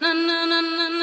na na na na